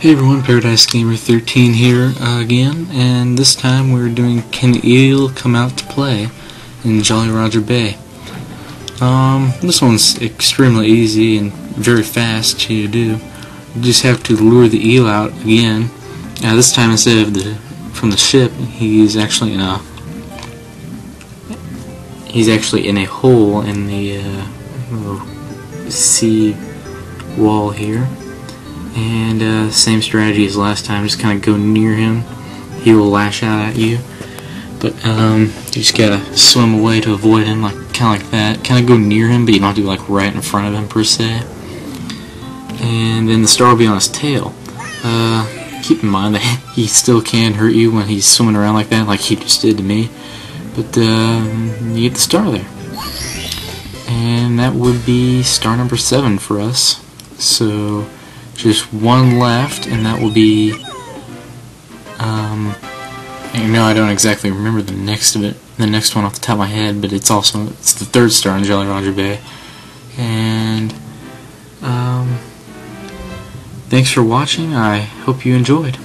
Hey everyone, Paradise Gamer 13 here uh, again, and this time we're doing Can Eel Come Out to Play in Jolly Roger Bay. Um, this one's extremely easy and very fast to do. You just have to lure the eel out again. Now this time instead of the from the ship, he's actually in a he's actually in a hole in the uh, sea wall here and uh, same strategy as last time just kind of go near him. He will lash out at you. But um, you just gotta swim away to avoid him like kind of like that. Kind of go near him but you don't have to be like right in front of him per se. And then the star will be on his tail. Uh, keep in mind that he still can hurt you when he's swimming around like that like he just did to me. But uh, you get the star there. And that would be star number seven for us. So just one left, and that will be. Um, know, I don't exactly remember the next of it, the next one off the top of my head, but it's also it's the third star in Jolly Roger Bay, and um, thanks for watching. I hope you enjoyed.